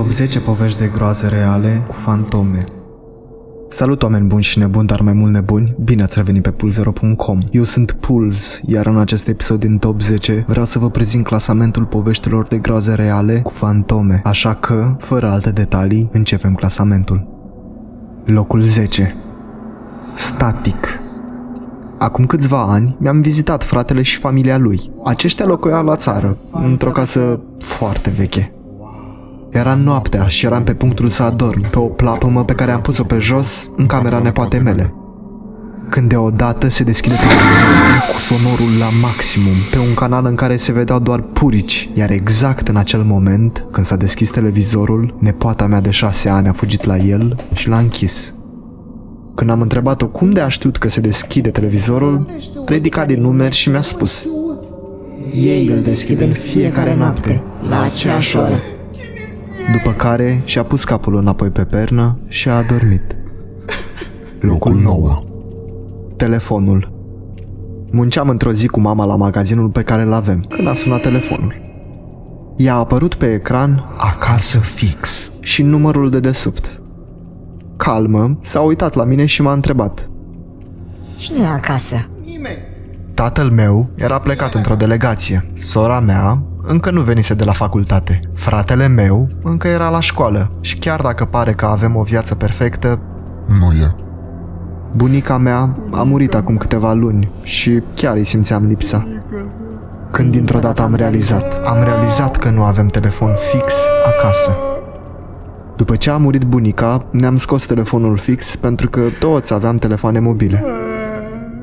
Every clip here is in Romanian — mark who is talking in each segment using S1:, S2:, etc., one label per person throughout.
S1: Top 10 povești de groază reale cu fantome. Salut oameni buni și nebuni, dar mai mult nebuni, bine ați revenit pe pulzero.com. Eu sunt Puls, iar în acest episod din Top 10 vreau să vă prezint clasamentul poveștilor de groaze reale cu fantome, așa că, fără alte detalii, începem clasamentul. Locul 10 Static Acum câțiva ani mi-am vizitat fratele și familia lui. Aceștia locuiau la țară, într-o casă foarte veche. Era noaptea și eram pe punctul să adorm pe o plapămă pe care am pus-o pe jos în camera nepoate mele. Când deodată se deschide televizorul cu sonorul la maximum, pe un canal în care se vedeau doar purici, iar exact în acel moment, când s-a deschis televizorul, nepoata mea de șase ani a fugit la el și l-a închis. Când am întrebat-o cum de a știut că se deschide televizorul, a ridicat din numeri și mi-a spus Ei îl deschid în fiecare noapte, la aceeași oră. După care și-a pus capul înapoi pe pernă și a adormit.
S2: Locul 9.
S1: Telefonul. Munceam într-o zi cu mama la magazinul pe care îl avem, când a sunat telefonul. I-a apărut pe ecran
S2: Acasă fix.
S1: și numărul de desubt. Calmă, s-a uitat la mine și m-a întrebat.
S3: Cine e acasă?
S1: Tatăl meu era plecat într-o delegație. Sora mea încă nu venise de la facultate. Fratele meu încă era la școală și chiar dacă pare că avem o viață perfectă,
S2: Nu e.
S1: bunica mea a murit acum câteva luni și chiar îi simțeam lipsa. Când dintr-o dată am realizat, am realizat că nu avem telefon fix acasă. După ce a murit bunica, ne-am scos telefonul fix pentru că toți aveam telefoane mobile.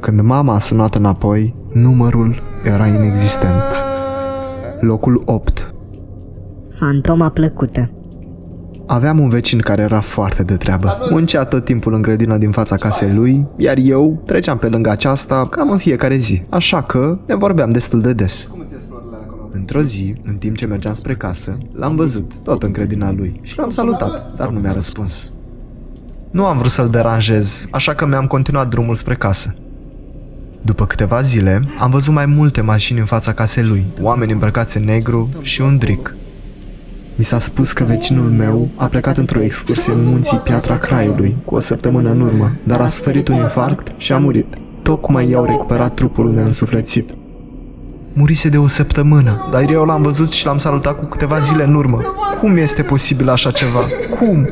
S1: Când mama a sunat înapoi, numărul era inexistent. Locul 8.
S3: Fantoma plăcută.
S1: Aveam un vecin care era foarte de treabă. Muncea tot timpul în grădina din fața casei lui, iar eu treceam pe lângă aceasta cam în fiecare zi. Așa că ne vorbeam destul de des. Într-o zi, în timp ce mergeam spre casă, l-am văzut, tot în grădina lui, și l-am salutat, dar nu mi-a răspuns. Nu am vrut să-l deranjez, așa că mi-am continuat drumul spre casă. După câteva zile, am văzut mai multe mașini în fața casei lui, oameni îmbrăcați în negru și un dric. Mi s-a spus că vecinul meu a plecat într-o excursie în munții Piatra Craiului cu o săptămână în urmă, dar a suferit un infarct și a murit. Tocmai i-au recuperat trupul neînsuflețit. Murise de o săptămână, dar eu l-am văzut și l-am salutat cu câteva zile în urmă. Cum este posibil așa ceva? Cum?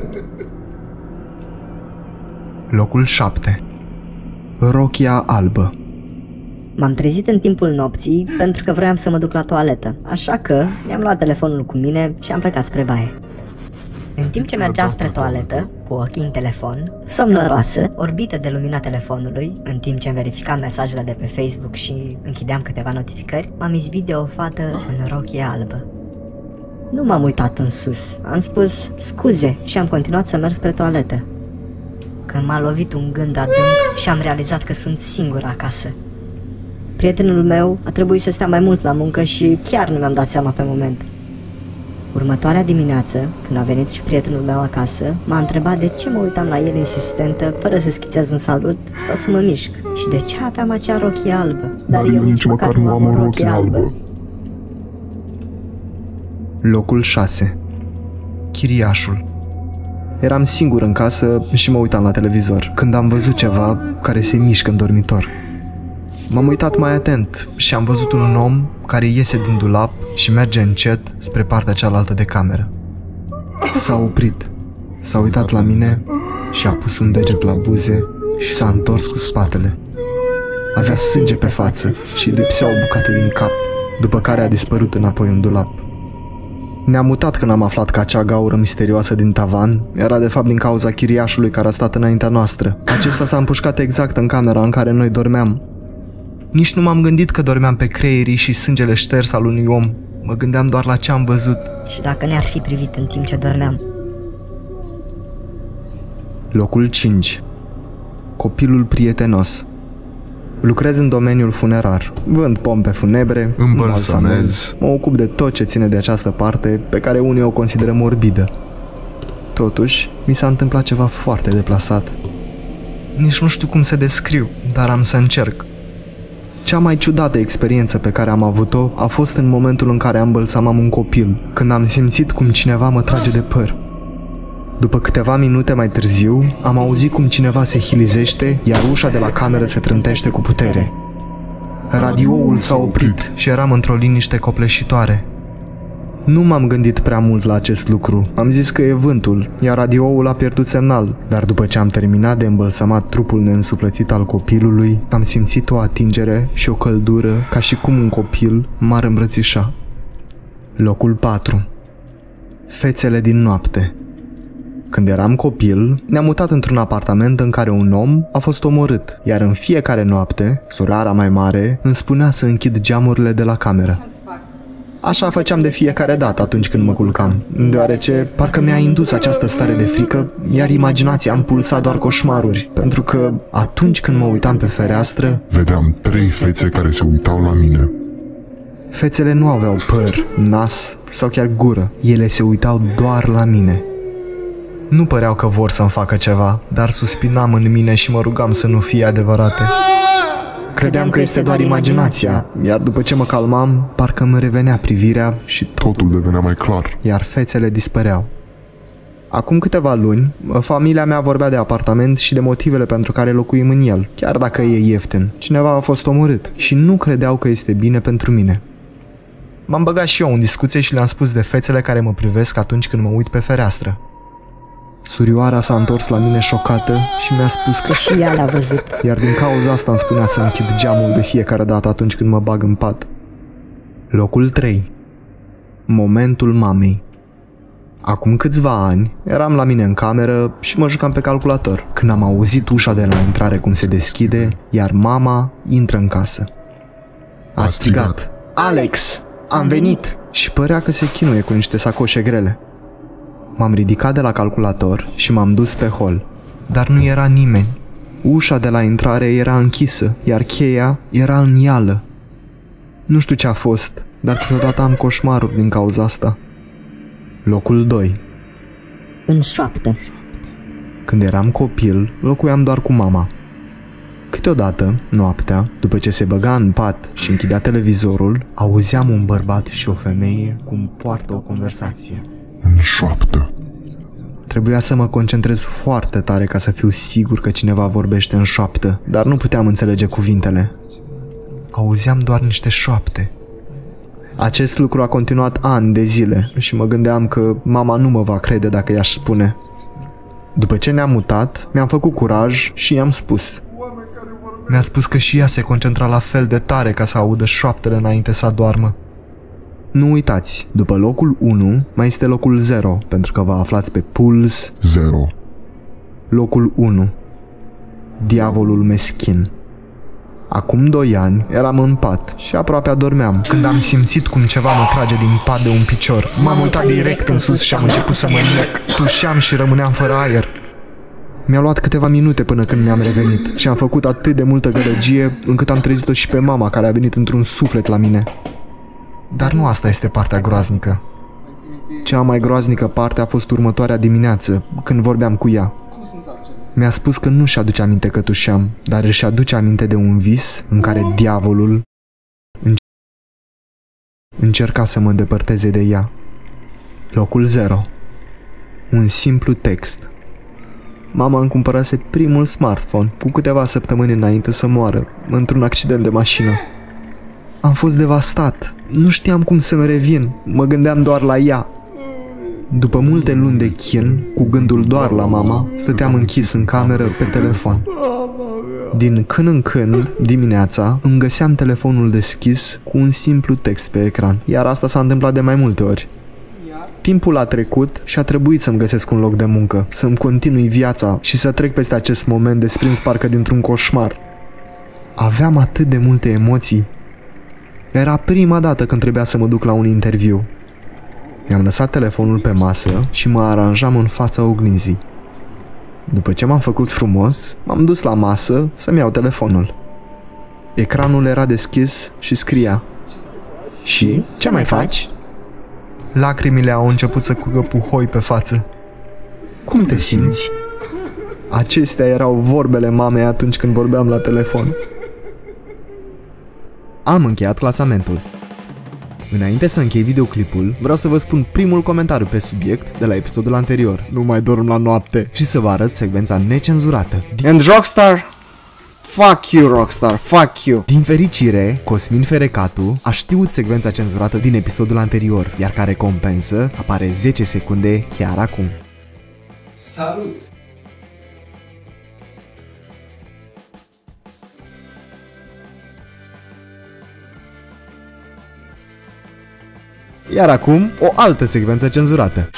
S1: Locul 7 Rochia albă
S3: M-am trezit în timpul nopții pentru că vroiam să mă duc la toaletă, așa că mi-am luat telefonul cu mine și am plecat spre baie. În timp ce mergeam spre toaletă, cu ochii în telefon, somnoroasă, orbită de lumina telefonului, în timp ce îmi verificam mesajele de pe Facebook și închideam câteva notificări, m-am izbit de o fată în rochie albă. Nu m-am uitat în sus, am spus scuze și am continuat să merg spre toaletă. Când m-a lovit un gând adânc și am realizat că sunt singur acasă. Prietenul meu a trebuit să stea mai mult la muncă și chiar nu mi-am dat seama pe moment. Următoarea dimineață, când a venit și prietenul meu acasă, m-a întrebat de ce mă uitam la el insistentă, fără să schițez un salut sau să mă mișc, și de ce aveam acea rochie albă.
S2: Dar eu nici măcar nu am o rochie albă.
S1: Locul 6 Chiriașul Eram singur în casă și mă uitam la televizor, când am văzut ceva care se mișcă în dormitor. M-am uitat mai atent și am văzut un om care iese din dulap și merge încet spre partea cealaltă de cameră. S-a oprit, s-a uitat la mine și a pus un deget la buze și s-a întors cu spatele. Avea sânge pe față și lipsea o bucată din cap, după care a dispărut înapoi în dulap. Ne-am mutat când am aflat că acea gaură misterioasă din tavan era de fapt din cauza chiriașului care a stat înaintea noastră. Acesta s-a împușcat exact în camera în care noi dormeam. Nici nu m-am gândit că dormeam pe creierii și sângele șters al unui om. Mă gândeam doar la ce am văzut.
S3: Și dacă ne-ar fi privit în timp ce dormeam.
S1: Locul 5 Copilul prietenos Lucrez în domeniul funerar. Vând pompe funebre,
S2: Îmbălsamez.
S1: Mă ocup de tot ce ține de această parte pe care unii o consideră morbidă. Totuși, mi s-a întâmplat ceva foarte deplasat. Nici nu știu cum să descriu, dar am să încerc. Cea mai ciudată experiență pe care am avut-o a fost în momentul în care am bălsamam un copil, când am simțit cum cineva mă trage de păr. După câteva minute mai târziu, am auzit cum cineva se hilizește, iar ușa de la cameră se trântește cu putere. Radioul s-a oprit și eram într-o liniște copleșitoare. Nu m-am gândit prea mult la acest lucru. Am zis că e vântul, iar radioul a pierdut semnal. Dar după ce am terminat de îmbălsămat trupul neînsuflățit al copilului, am simțit o atingere și o căldură ca și cum un copil m-ar îmbrățișa. Locul 4 Fețele din noapte când eram copil, ne-am mutat într-un apartament în care un om a fost omorât, iar în fiecare noapte, sorara mai mare îmi spunea să închid geamurile de la cameră. Așa făceam de fiecare dată atunci când mă culcam, deoarece parcă mi-a indus această stare de frică, iar imaginația îmi pulsa doar coșmaruri, pentru că atunci când mă uitam pe fereastră,
S2: Vedeam trei fețe care se uitau la mine.
S1: fețele nu aveau păr, nas sau chiar gură, ele se uitau doar la mine. Nu păreau că vor să-mi facă ceva, dar suspinam în mine și mă rugam să nu fie adevărate. Credeam că este doar imaginația, iar după ce mă calmam, parcă îmi revenea privirea și tot,
S2: Totul devenea mai clar.
S1: iar fețele dispăreau. Acum câteva luni, familia mea vorbea de apartament și de motivele pentru care locuim în el, chiar dacă e ieftin. Cineva a fost omorât și nu credeau că este bine pentru mine. M-am băgat și eu în discuție și le-am spus de fețele care mă privesc atunci când mă uit pe fereastră. Surioara s-a întors la mine șocată și mi-a spus că
S3: Și ea l-a văzut.
S1: iar din cauza asta îmi spunea să închid geamul de fiecare dată atunci când mă bag în pat. Locul 3 Momentul mamei Acum câțiva ani, eram la mine în cameră și mă jucam pe calculator, când am auzit ușa de la intrare cum se deschide, iar mama intră în casă. A,
S2: A
S1: strigat,
S2: strigat.
S1: Alex, am venit! Și părea că se chinuie cu niște sacoșe grele. M-am ridicat de la calculator și m-am dus pe hol. Dar nu era nimeni. Ușa de la intrare era închisă, iar cheia era în ială. Nu știu ce a fost, dar câteodată am coșmaruri din cauza asta. Locul 2
S3: În șoaptă.
S1: Când eram copil, locuiam doar cu mama. Câteodată, noaptea, după ce se băga în pat și închidea televizorul, auzeam un bărbat și o femeie cum poartă o conversație.
S2: În șoaptă.
S1: Trebuia să mă concentrez foarte tare ca să fiu sigur că cineva vorbește în șoaptă, dar nu puteam înțelege cuvintele. Auzeam doar niște șoapte. Acest lucru a continuat ani de zile și mă gândeam că mama nu mă va crede dacă i-aș spune. După ce ne-am mutat, mi-am făcut curaj și i-am spus. Mi-a spus că și ea se concentra la fel de tare ca să audă șoaptele înainte să adormă. Nu uitați, după locul 1 mai este locul 0, pentru că vă aflați pe puls
S2: 0.
S1: Locul 1 Diavolul meschin Acum doi ani eram în pat și aproape adormeam când am simțit cum ceva mă trage din pat de un picior. M-am uitat direct în sus și am început să mă nec. Tușeam și rămâneam fără aer. Mi-a luat câteva minute până când mi-am revenit și am făcut atât de multă gălăgie încât am trezit-o și pe mama care a venit într-un suflet la mine. Dar nu asta este partea groaznică. Cea mai groaznică parte a fost următoarea dimineață, când vorbeam cu ea. Mi-a spus că nu și aduce aminte că tușeam, dar își aduce aminte de un vis în care diavolul înce- încerca să mă îndepărteze de ea. Locul 0 Un simplu text. Mama îmi cumpărase primul smartphone cu câteva săptămâni înainte să moară, într-un accident de mașină. Am fost devastat. Nu știam cum să-mi revin. Mă gândeam doar la ea. După multe luni de chin, cu gândul doar la mama, stăteam închis în cameră pe telefon. Din când în când, dimineața, îmi găseam telefonul deschis cu un simplu text pe ecran, iar asta s-a întâmplat de mai multe ori. Timpul a trecut și a trebuit să-mi găsesc un loc de muncă, să-mi continui viața și să trec peste acest moment desprins parcă dintr-un coșmar. Aveam atât de multe emoții. Era prima dată când trebuia să mă duc la un interviu. Mi-am lăsat telefonul pe masă și mă aranjam în fața oglinzii. După ce m-am făcut frumos, m-am dus la masă să-mi iau telefonul. Ecranul era deschis și scria Și? Ce mai faci? Lacrimile au început să curgă puhoi pe față. Cum te simți? Acestea erau vorbele mamei atunci când vorbeam la telefon. Am încheiat clasamentul. Înainte să închei videoclipul, vreau să vă spun primul comentariu pe subiect de la episodul anterior. Nu mai dorm la noapte. Și să vă arăt secvența necenzurată.
S4: And Rockstar, fuck you Rockstar, fuck you.
S1: Din fericire, Cosmin Ferecatu a știut secvența cenzurată din episodul anterior, iar ca recompensă apare 10 secunde chiar acum.
S5: Salut!
S1: Iar acum, o altă secvență cenzurată.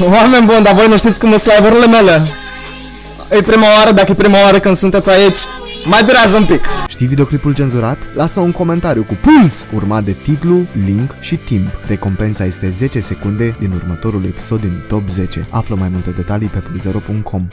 S4: Oameni buni, dar voi nu știți cum sunt live-urile mele. E prima oară, dacă e prima oară când sunteți aici, mai durează un pic.
S1: Știi videoclipul cenzurat? Lasă un comentariu cu puls, urmat de titlu, link și timp. Recompensa este 10 secunde din următorul episod din Top 10. Află mai multe detalii pe pulzero.com.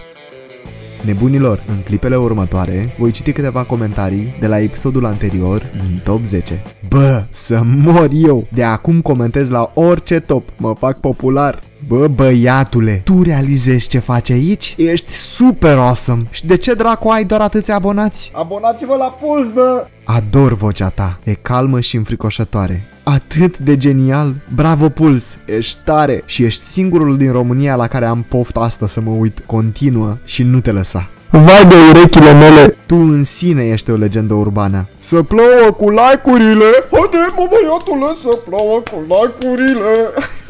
S1: Nebunilor, în clipele următoare voi citi câteva comentarii de la episodul anterior din Top 10. Bă, să mor eu! De acum comentez la orice top, mă fac popular. Bă, băiatule, tu realizezi ce faci aici? Ești super awesome! Și de ce dracu ai doar atâția abonați?
S4: Abonați-vă la puls, bă!
S1: Ador vocea ta, e calmă și înfricoșătoare. Atât de genial! Bravo Puls! Ești tare și ești singurul din România la care am pofta asta să mă uit. Continuă și nu te lăsa.
S4: Vai de urechile mele!
S1: Tu în sine ești o legendă urbană.
S4: Să plouă cu like-urile! Haide, mă băiatule, să plouă cu like-urile!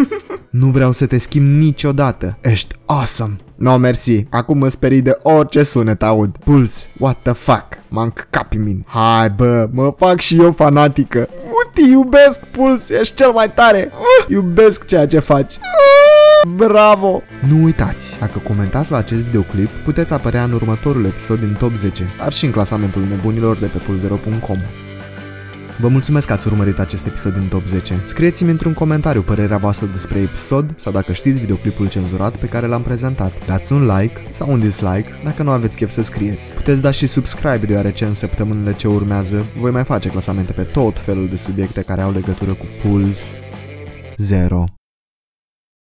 S1: Nu vreau să te schimb niciodată. Ești awesome. No, mersi. Acum mă sperii de orice sunet aud. Puls, what the fuck? M-am căcat min. Hai bă, mă fac și eu fanatică. Uite, iubesc, Puls, ești cel mai tare. Uh, iubesc ceea ce faci. Uh, bravo! Nu uitați, dacă comentați la acest videoclip, puteți apărea în următorul episod din Top 10, dar și în clasamentul nebunilor de pe pulzero.com. Vă mulțumesc că ați urmărit acest episod din Top 10. Scrieți-mi într-un comentariu părerea voastră despre episod sau dacă știți videoclipul cenzurat pe care l-am prezentat. Dați un like sau un dislike dacă nu aveți chef să scrieți. Puteți da și subscribe deoarece în săptămânile ce urmează voi mai face clasamente pe tot felul de subiecte care au legătură cu Puls 0.